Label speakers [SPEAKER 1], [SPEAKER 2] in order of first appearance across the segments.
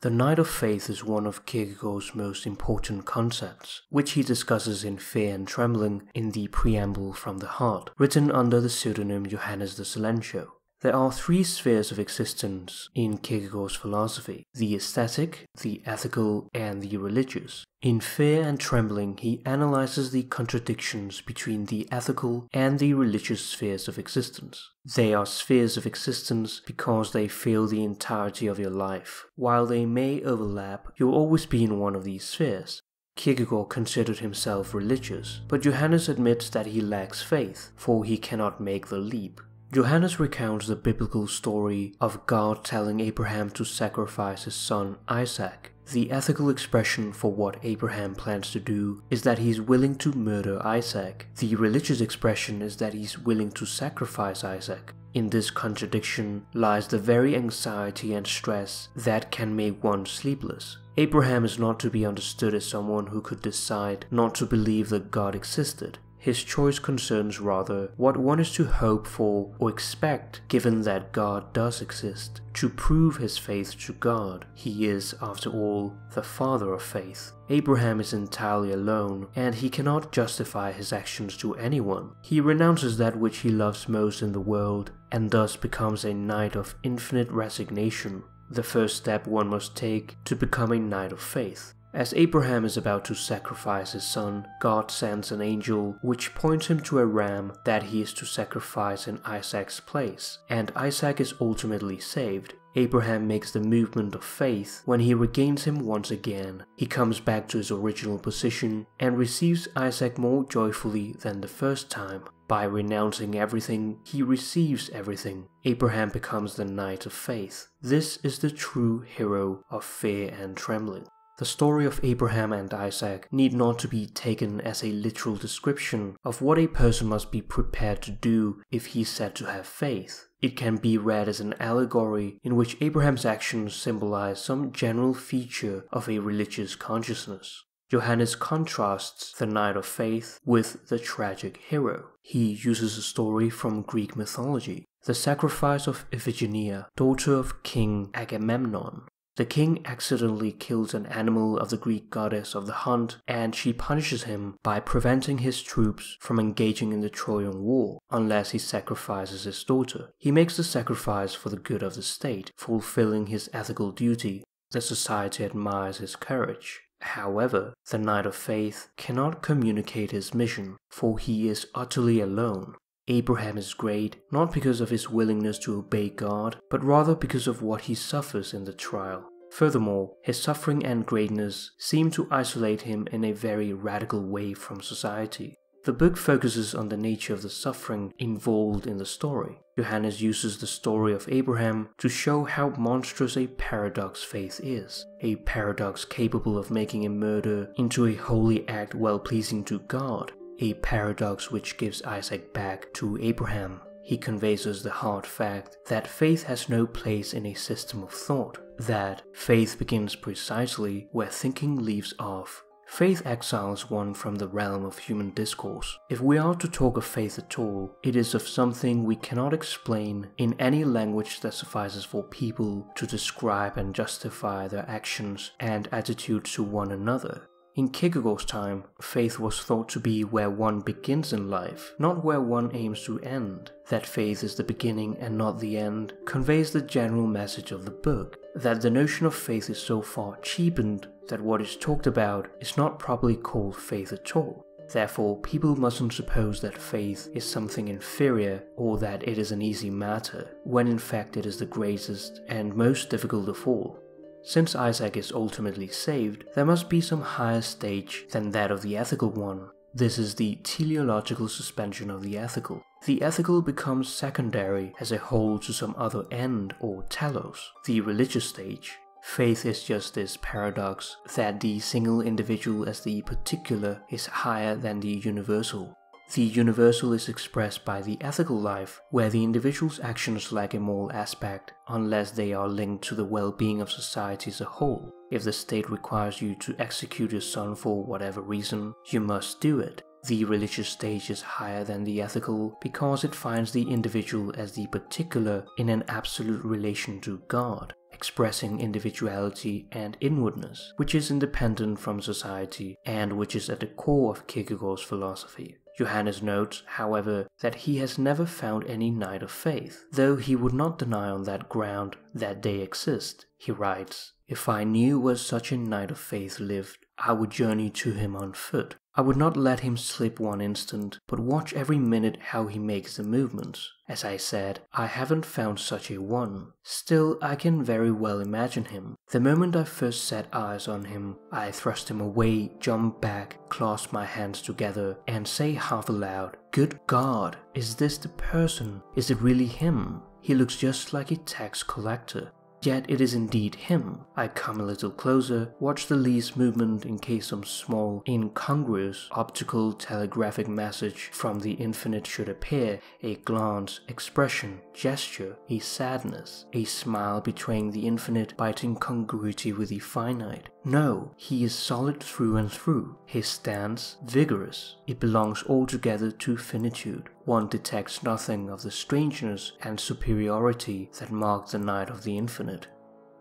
[SPEAKER 1] The Knight of Faith is one of Kierkegaard's most important concepts, which he discusses in Fear and Trembling in the Preamble from the Heart, written under the pseudonym Johannes de Silentio. There are three spheres of existence in Kierkegaard's philosophy the aesthetic, the ethical, and the religious. In Fear and Trembling, he analyzes the contradictions between the ethical and the religious spheres of existence. They are spheres of existence because they fill the entirety of your life. While they may overlap, you'll always be in one of these spheres. Kierkegaard considered himself religious, but Johannes admits that he lacks faith, for he cannot make the leap. Johannes recounts the biblical story of God telling Abraham to sacrifice his son Isaac. The ethical expression for what Abraham plans to do is that he's willing to murder Isaac. The religious expression is that he's willing to sacrifice Isaac. In this contradiction lies the very anxiety and stress that can make one sleepless. Abraham is not to be understood as someone who could decide not to believe that God existed. His choice concerns rather what one is to hope for or expect given that God does exist. To prove his faith to God, he is, after all, the father of faith. Abraham is entirely alone, and he cannot justify his actions to anyone. He renounces that which he loves most in the world, and thus becomes a knight of infinite resignation, the first step one must take to become a knight of faith. As Abraham is about to sacrifice his son, God sends an angel which points him to a ram that he is to sacrifice in Isaac's place, and Isaac is ultimately saved. Abraham makes the movement of faith when he regains him once again. He comes back to his original position and receives Isaac more joyfully than the first time. By renouncing everything, he receives everything. Abraham becomes the knight of faith. This is the true hero of fear and trembling. The story of Abraham and Isaac need not to be taken as a literal description of what a person must be prepared to do if he is said to have faith. It can be read as an allegory in which Abraham's actions symbolize some general feature of a religious consciousness. Johannes contrasts the knight of faith with the tragic hero. He uses a story from Greek mythology, the sacrifice of Iphigenia, daughter of King Agamemnon, the king accidentally kills an animal of the Greek goddess of the hunt, and she punishes him by preventing his troops from engaging in the Trojan War unless he sacrifices his daughter. He makes the sacrifice for the good of the state, fulfilling his ethical duty. The society admires his courage. However, the Knight of Faith cannot communicate his mission, for he is utterly alone. Abraham is great not because of his willingness to obey God, but rather because of what he suffers in the trial. Furthermore, his suffering and greatness seem to isolate him in a very radical way from society. The book focuses on the nature of the suffering involved in the story. Johannes uses the story of Abraham to show how monstrous a paradox faith is, a paradox capable of making a murder into a holy act well pleasing to God, a paradox which gives Isaac back to Abraham. He conveys us the hard fact that faith has no place in a system of thought, that faith begins precisely where thinking leaves off. Faith exiles one from the realm of human discourse. If we are to talk of faith at all, it is of something we cannot explain in any language that suffices for people to describe and justify their actions and attitudes to one another. In Kierkegaard's time, faith was thought to be where one begins in life, not where one aims to end. That faith is the beginning and not the end conveys the general message of the book, that the notion of faith is so far cheapened that what is talked about is not properly called faith at all. Therefore, people mustn't suppose that faith is something inferior or that it is an easy matter, when in fact it is the greatest and most difficult of all. Since Isaac is ultimately saved, there must be some higher stage than that of the ethical one. This is the teleological suspension of the ethical. The ethical becomes secondary as a whole to some other end or telos, the religious stage. Faith is just this paradox that the single individual as the particular is higher than the universal. The universal is expressed by the ethical life, where the individual's actions lack a moral aspect unless they are linked to the well being of society as a whole. If the state requires you to execute your son for whatever reason, you must do it. The religious stage is higher than the ethical because it finds the individual as the particular in an absolute relation to God. expressing individuality and inwardness, which is independent from society and which is at the core of Kierkegaard's philosophy. Johannes notes, however, that he has never found any knight of faith, though he would not deny on that ground that they exist. He writes, If I knew where such a knight of faith lived, I would journey to him on foot. I would not let him slip one instant, but watch every minute how he makes the movements. As I said, I haven't found such a one. Still, I can very well imagine him. The moment I first set eyes on him, I thrust him away, jump back, clasp my hands together, and say half aloud, Good God, is this the person? Is it really him? He looks just like a tax collector. Yet it is indeed him. I come a little closer, watch the least movement in case some small, incongruous optical telegraphic message from the infinite should appear, a glance, expression, gesture, a sadness, a smile betraying the infinite by its incongruity with the finite. No, he is solid through and through, his stance vigorous. It belongs altogether to finitude. One detects nothing of the strangeness and superiority that mark the Knight of the Infinite.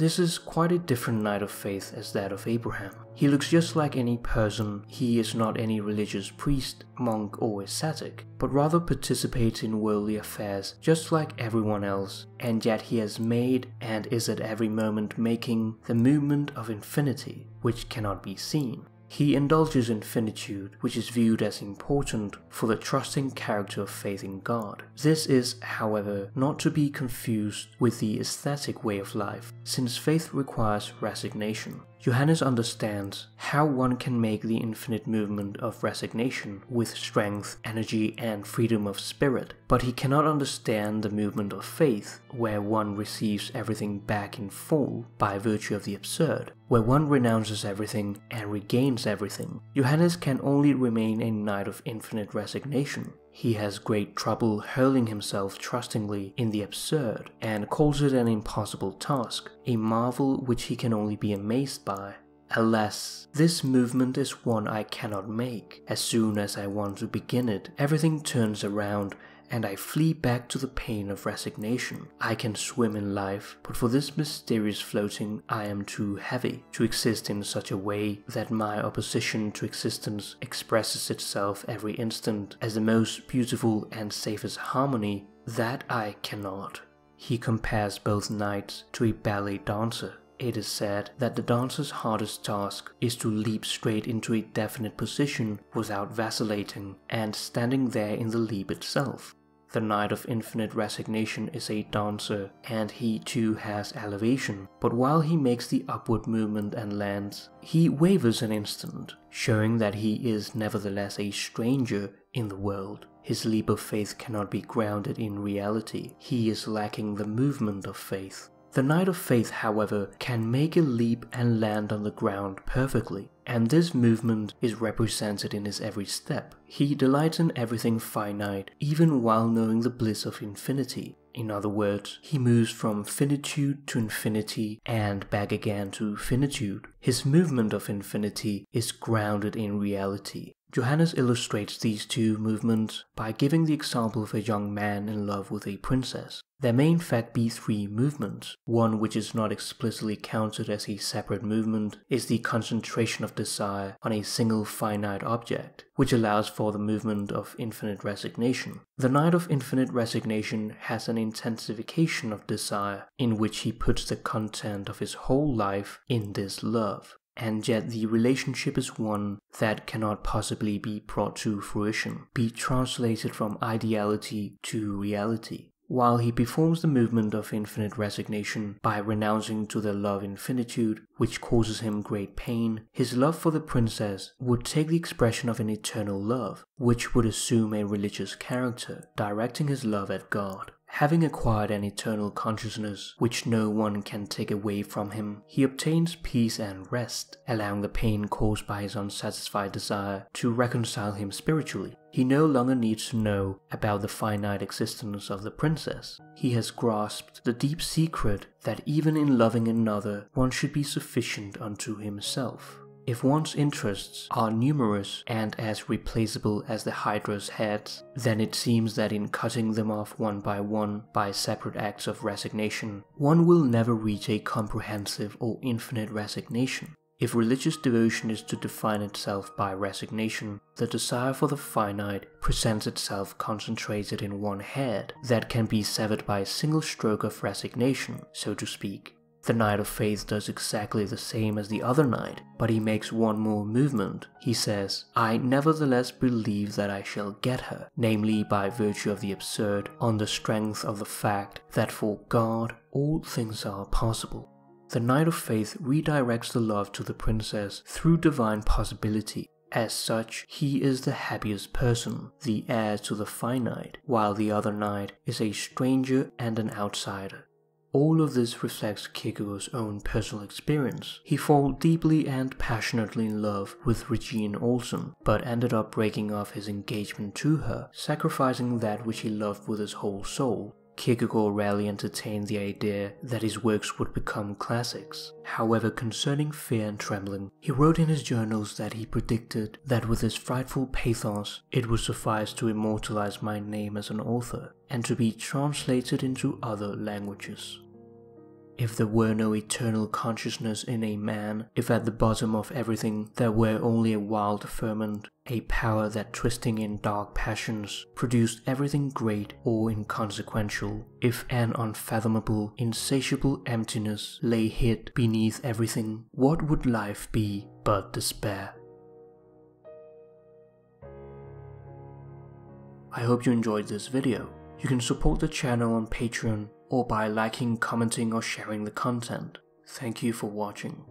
[SPEAKER 1] This is quite a different knight of faith as that of Abraham. He looks just like any person, he is not any religious priest, monk or ascetic, but rather participates in worldly affairs just like everyone else, and yet he has made and is at every moment making the movement of infinity, which cannot be seen. He indulges in finitude, which is viewed as important for the trusting character of faith in God. This is, however, not to be confused with the aesthetic way of life, since faith requires resignation. Johannes understands how one can make the infinite movement of resignation with strength, energy, and freedom of spirit, but he cannot understand the movement of faith, where one receives everything back in full by virtue of the absurd, where one renounces everything and regains everything. Johannes can only remain a knight of infinite resignation, he has great trouble hurling himself trustingly in the absurd and calls it an impossible task, a marvel which he can only be amazed by. Alas, this movement is one I cannot make. As soon as I want to begin it, everything turns around and I flee back to the pain of resignation. I can swim in life, but for this mysterious floating I am too heavy to exist in such a way that my opposition to existence expresses itself every instant as the most beautiful and safest harmony. That I cannot. He compares both knights to a ballet dancer. It is said that the dancer's hardest task is to leap straight into a definite position without vacillating and standing there in the leap itself. The Knight of Infinite Resignation is a dancer, and he too has elevation, but while he makes the upward movement and lands, he wavers an instant, showing that he is nevertheless a stranger in the world. His leap of faith cannot be grounded in reality, he is lacking the movement of faith. The Knight of Faith, however, can make a leap and land on the ground perfectly, and this movement is represented in his every step. He delights in everything finite, even while knowing the bliss of infinity. In other words, he moves from finitude to infinity and back again to finitude. His movement of infinity is grounded in reality. Johannes illustrates these two movements by giving the example of a young man in love with a princess. There may in fact be three movements. One which is not explicitly counted as a separate movement is the concentration of desire on a single finite object, which allows for the movement of infinite resignation. The Knight of Infinite Resignation has an intensification of desire in which he puts the content of his whole life in this love and yet the relationship is one that cannot possibly be brought to fruition, be translated from ideality to reality. While he performs the movement of infinite resignation by renouncing to the love infinitude, which causes him great pain, his love for the princess would take the expression of an eternal love, which would assume a religious character, directing his love at God. Having acquired an eternal consciousness which no one can take away from him, he obtains peace and rest, allowing the pain caused by his unsatisfied desire to reconcile him spiritually. He no longer needs to know about the finite existence of the princess. He has grasped the deep secret that even in loving another, one should be sufficient unto himself. If one's interests are numerous and as replaceable as the Hydra's heads, then it seems that in cutting them off one by one by separate acts of resignation, one will never reach a comprehensive or infinite resignation. If religious devotion is to define itself by resignation, the desire for the finite presents itself concentrated in one head that can be severed by a single stroke of resignation, so to speak. The Knight of Faith does exactly the same as the other knight, but he makes one more movement. He says, I nevertheless believe that I shall get her, namely by virtue of the absurd, on the strength of the fact that for God all things are possible. The Knight of Faith redirects the love to the princess through divine possibility. As such, he is the happiest person, the heir to the finite, while the other knight is a stranger and an outsider. All of this reflects Kierkegaard's own personal experience. He fell deeply and passionately in love with Regine Olsen, but ended up breaking off his engagement to her, sacrificing that which he loved with his whole soul. Kierkegaard rarely entertained the idea that his works would become classics. However, concerning Fear and Trembling, he wrote in his journals that he predicted that with his frightful pathos, it would suffice to immortalize my name as an author and to be translated into other languages. If there were no eternal consciousness in a man, if at the bottom of everything there were only a wild ferment, a power that twisting in dark passions produced everything great or inconsequential, if an unfathomable, insatiable emptiness lay hid beneath everything, what would life be but despair? I hope you enjoyed this video. You can support the channel on Patreon or by liking, commenting or sharing the content. Thank you for watching.